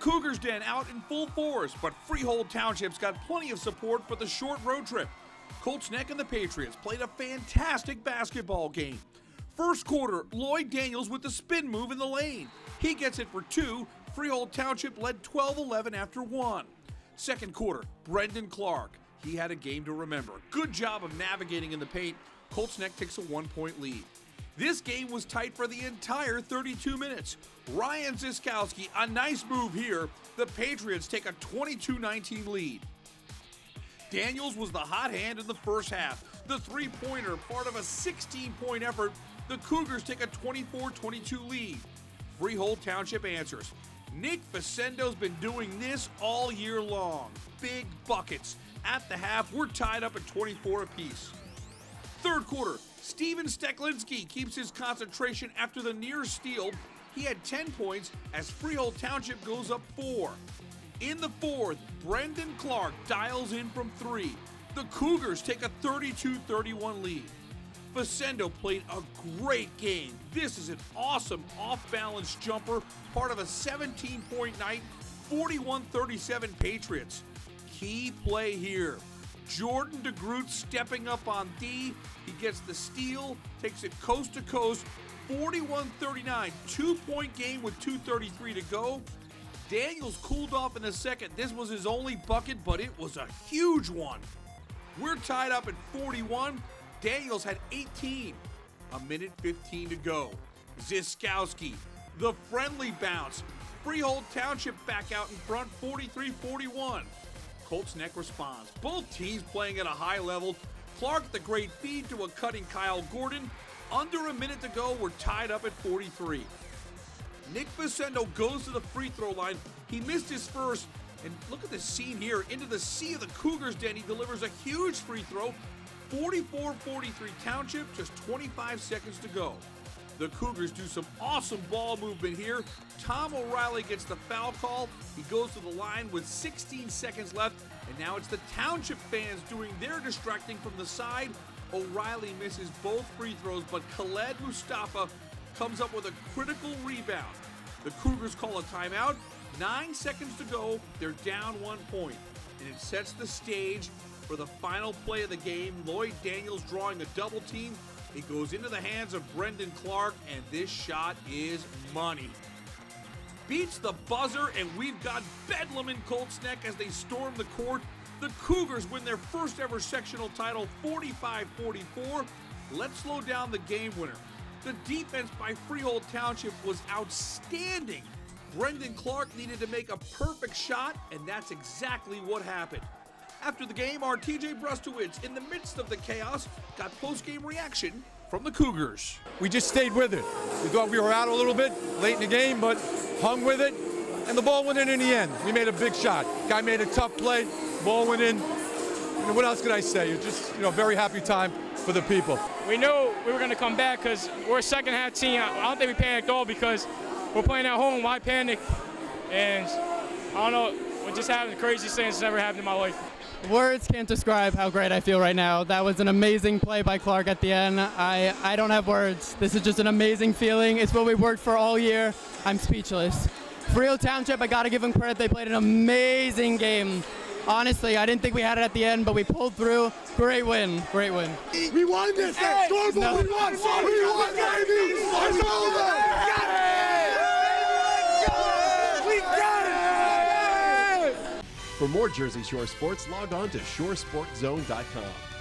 Cougars Den out in full force, but Freehold Township's got plenty of support for the short road trip. Colts Neck and the Patriots played a fantastic basketball game. First quarter, Lloyd Daniels with the spin move in the lane. He gets it for two. Freehold Township led 12 11 after one. Second quarter, Brendan Clarke. He had a game to remember. Good job of navigating in the paint. Colts Neck takes a one point lead. This game was tight for the entire 32 minutes. Ryan Ziskowski, a nice move here. The Patriots take a 22 19 lead. Daniels was the hot hand in the first half. The three pointer, part of a 16 point effort. The Cougars take a 24 22 lead. Freehold Township answers. Nick Facendo's been doing this all year long. Big buckets. At the half, we're tied up at 24 apiece. Third quarter, Steven Steklinski keeps his concentration after the near steal. He had 10 points as Freehold Township goes up four. In the fourth, Brendan Clarke dials in from three. The Cougars take a 32 31 lead. Facendo played a great game. This is an awesome off balance jumper, part of a 17 point night, 41 37 Patriots. Key play here. Jordan DeGroot stepping up on D. He gets the steal, takes it coast to coast, 41 39. Two point game with 2.33 to go. Daniels cooled off in the second. This was his only bucket, but it was a huge one. We're tied up at 41. Daniels had 18. A minute 15 to go. Ziskowski, the friendly bounce. Freehold Township back out in front, 43 41. Colts Neck responds. Both teams playing at a high level. Clarke, the great feed to a cutting Kyle Gordon. Under a minute to go, we're tied up at 43. Nick Facendo goes to the free throw line. He missed his first. And look at the scene here. Into the sea of the Cougars den. He delivers a huge free throw. 44 43 Township, just 25 seconds to go. The Cougars do some awesome ball movement here. Tom O'Reilly gets the foul call. He goes to the line with 16 seconds left, and now it's the Township fans doing their distracting from the side. O'Reilly misses both free throws, but Khaled Mustafa comes up with a critical rebound. The Cougars call a timeout. Nine seconds to go. They're down one point, and it sets the stage for the final play of the game. Lloyd Daniels drawing a double team. It goes into the hands of Brendan Clarke, and this shot is money. Beats the buzzer, and we've got Bedlam in Colts Neck as they storm the court. The Cougars win their first ever sectional title 45 44. Let's slow down the game winner. The defense by Freehold Township was outstanding. Brendan Clarke needed to make a perfect shot, and that's exactly what happened. After the game, our TJ Brustowitz, in the midst of the chaos, got post-game reaction from the Cougars. We just stayed with it. We thought we were out a little bit late in the game, but hung with it, and the ball went in in the end. We made a big shot. Guy made a tough play, ball went in. And what else could I say? It's just, you know, very happy time for the people. We knew we were going to come back because we're a second half team. I don't think we panicked all because we're playing at home. Why panic? And I don't know, what just happened, the craziest thing that's ever happened in my life. Words can't describe how great I feel right now. That was an amazing play by Clarke at the end. I, I don't have words. This is just an amazing feeling. It's what we worked for all year. I'm speechless. Freehold Township, I got to give them credit. They played an amazing game. Honestly, I didn't think we had it at the end, but we pulled through. Great win. Great win. We won this. Hey, no. we won. We won, baby. It's over. For more Jersey Shore sports, log on to shoresportszone.com.